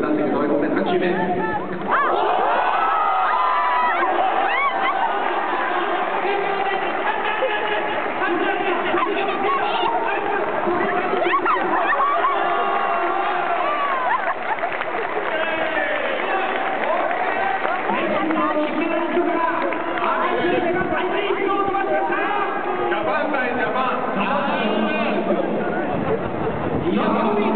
Lass ihn neu Moment anschieben. Ah! Não, não, não.